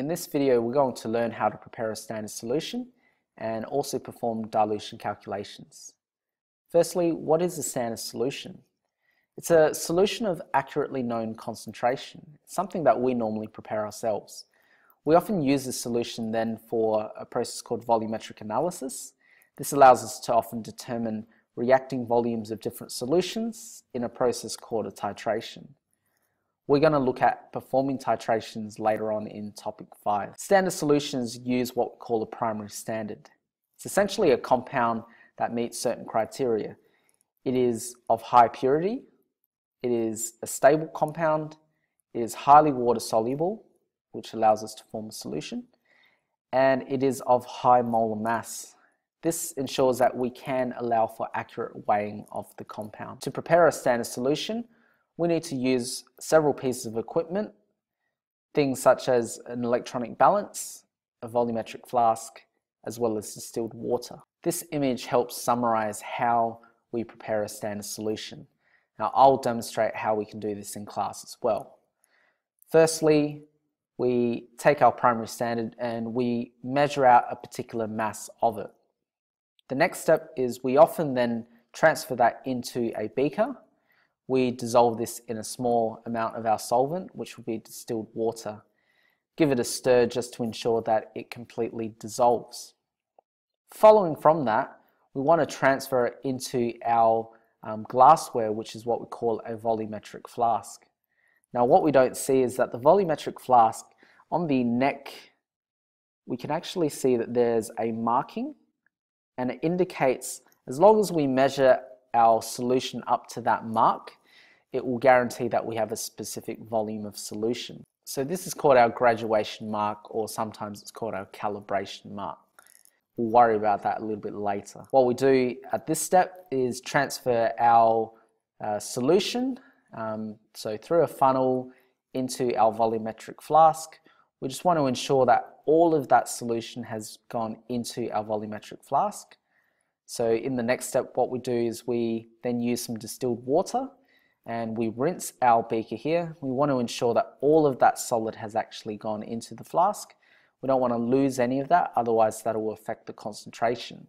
In this video we're going to learn how to prepare a standard solution and also perform dilution calculations. Firstly, what is a standard solution? It's a solution of accurately known concentration, something that we normally prepare ourselves. We often use this solution then for a process called volumetric analysis. This allows us to often determine reacting volumes of different solutions in a process called a titration. We're going to look at performing titrations later on in topic 5. Standard solutions use what we call a primary standard. It's essentially a compound that meets certain criteria. It is of high purity, it is a stable compound, it is highly water soluble, which allows us to form a solution, and it is of high molar mass. This ensures that we can allow for accurate weighing of the compound. To prepare a standard solution, we need to use several pieces of equipment, things such as an electronic balance, a volumetric flask, as well as distilled water. This image helps summarize how we prepare a standard solution. Now I'll demonstrate how we can do this in class as well. Firstly, we take our primary standard and we measure out a particular mass of it. The next step is we often then transfer that into a beaker we dissolve this in a small amount of our solvent, which will be distilled water. Give it a stir just to ensure that it completely dissolves. Following from that, we want to transfer it into our um, glassware, which is what we call a volumetric flask. Now what we don't see is that the volumetric flask, on the neck, we can actually see that there's a marking and it indicates as long as we measure our solution up to that mark, it will guarantee that we have a specific volume of solution. So this is called our graduation mark or sometimes it's called our calibration mark. We'll worry about that a little bit later. What we do at this step is transfer our uh, solution, um, so through a funnel into our volumetric flask. We just want to ensure that all of that solution has gone into our volumetric flask. So in the next step, what we do is we then use some distilled water and we rinse our beaker here. We want to ensure that all of that solid has actually gone into the flask. We don't want to lose any of that, otherwise that will affect the concentration.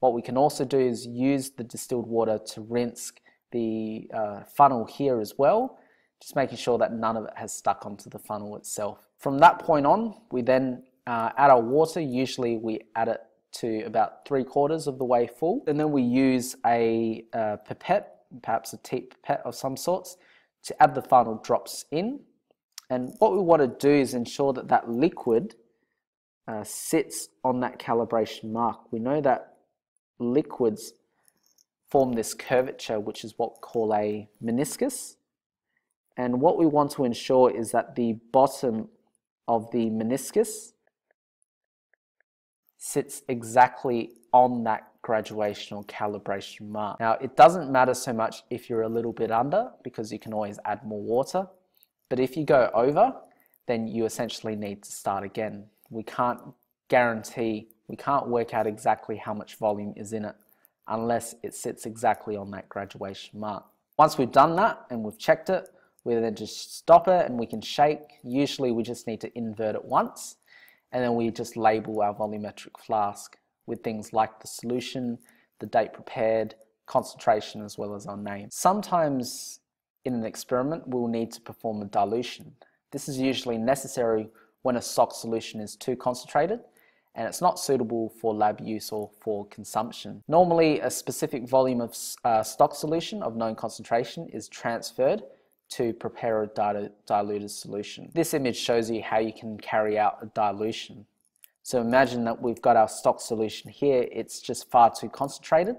What we can also do is use the distilled water to rinse the uh, funnel here as well, just making sure that none of it has stuck onto the funnel itself. From that point on, we then uh, add our water. Usually we add it to about three quarters of the way full. And then we use a uh, pipette perhaps a teat pipette of some sorts, to add the final drops in. And what we want to do is ensure that that liquid uh, sits on that calibration mark. We know that liquids form this curvature, which is what we call a meniscus. And what we want to ensure is that the bottom of the meniscus sits exactly on that graduation or calibration mark. Now it doesn't matter so much if you're a little bit under because you can always add more water, but if you go over, then you essentially need to start again. We can't guarantee, we can't work out exactly how much volume is in it unless it sits exactly on that graduation mark. Once we've done that and we've checked it, we then just stop it and we can shake. Usually we just need to invert it once and then we just label our volumetric flask with things like the solution, the date prepared, concentration, as well as our name. Sometimes in an experiment, we'll need to perform a dilution. This is usually necessary when a stock solution is too concentrated and it's not suitable for lab use or for consumption. Normally, a specific volume of uh, stock solution of known concentration is transferred to prepare a diluted solution. This image shows you how you can carry out a dilution. So imagine that we've got our stock solution here, it's just far too concentrated.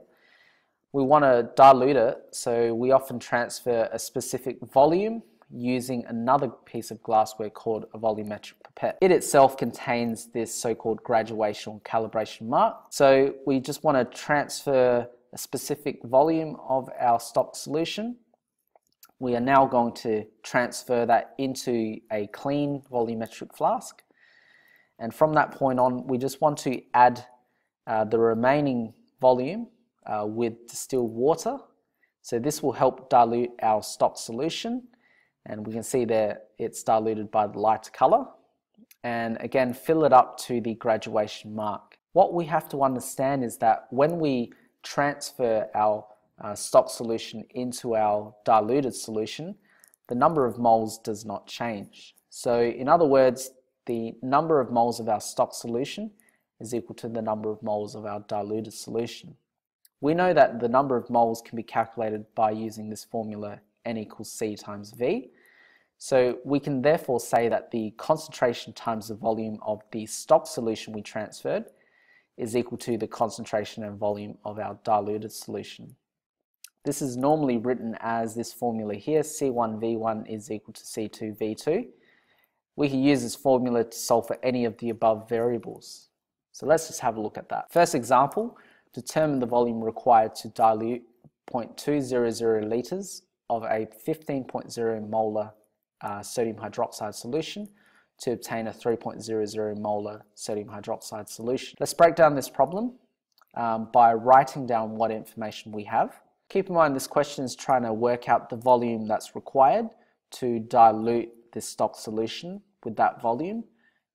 We want to dilute it, so we often transfer a specific volume using another piece of glassware called a volumetric pipette. It itself contains this so-called graduation or calibration mark. So we just want to transfer a specific volume of our stock solution. We are now going to transfer that into a clean volumetric flask. And from that point on, we just want to add uh, the remaining volume uh, with distilled water. So this will help dilute our stock solution. And we can see there it's diluted by the light color. and again fill it up to the graduation mark. What we have to understand is that when we transfer our uh, stock solution into our diluted solution, the number of moles does not change. So in other words, the number of moles of our stock solution is equal to the number of moles of our diluted solution. We know that the number of moles can be calculated by using this formula N equals C times V. So we can therefore say that the concentration times the volume of the stock solution we transferred is equal to the concentration and volume of our diluted solution. This is normally written as this formula here, C1V1 is equal to C2V2. We can use this formula to solve for any of the above variables. So let's just have a look at that. First example, determine the volume required to dilute 0.200 litres of a 15.0 molar uh, sodium hydroxide solution to obtain a 3.00 molar sodium hydroxide solution. Let's break down this problem um, by writing down what information we have. Keep in mind this question is trying to work out the volume that's required to dilute this stock solution with that volume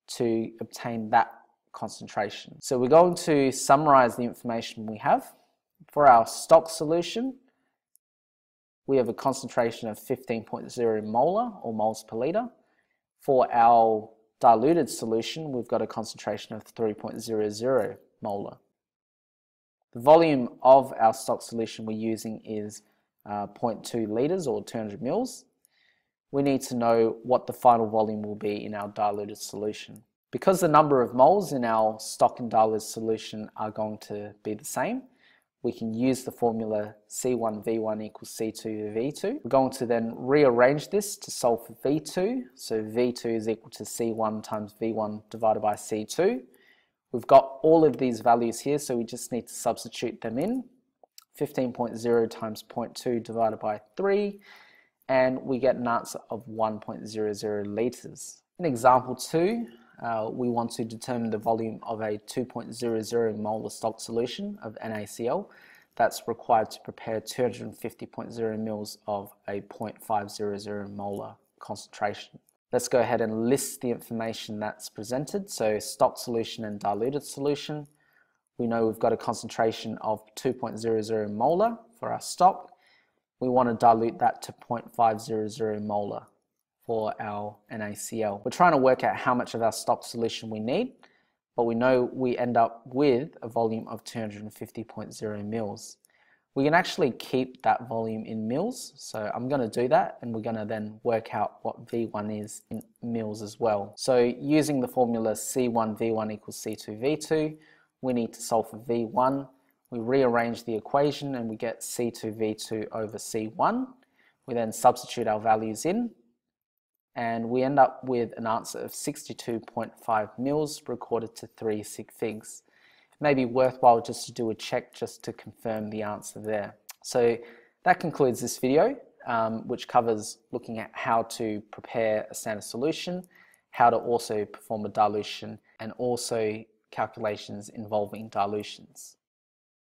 to obtain that concentration. So we're going to summarize the information we have. For our stock solution, we have a concentration of 15.0 molar or moles per liter. For our diluted solution, we've got a concentration of 3.00 molar. The volume of our stock solution we're using is uh, 0.2 litres or 200 mils. We need to know what the final volume will be in our diluted solution. Because the number of moles in our stock and diluted solution are going to be the same, we can use the formula C1V1 equals C2V2. We're going to then rearrange this to solve for V2. So V2 is equal to C1 times V1 divided by C2. We've got all of these values here, so we just need to substitute them in. 15.0 times 0.2 divided by 3, and we get an answer of 1.00 litres. In example 2, uh, we want to determine the volume of a 2.00 molar stock solution of NaCl that's required to prepare 250.0 mils of a 0.500 molar concentration. Let's go ahead and list the information that's presented. So stock solution and diluted solution. We know we've got a concentration of 2.00 molar for our stock. We want to dilute that to 0.500 molar for our NaCl. We're trying to work out how much of our stock solution we need, but we know we end up with a volume of 250.0 mils. We can actually keep that volume in mils, so I'm going to do that and we're going to then work out what V1 is in mils as well. So using the formula C1V1 equals C2V2, we need to solve for V1. We rearrange the equation and we get C2V2 over C1. We then substitute our values in and we end up with an answer of 62.5 mils recorded to 3 sig figs. It may be worthwhile just to do a check just to confirm the answer there. So that concludes this video, um, which covers looking at how to prepare a standard solution, how to also perform a dilution, and also calculations involving dilutions.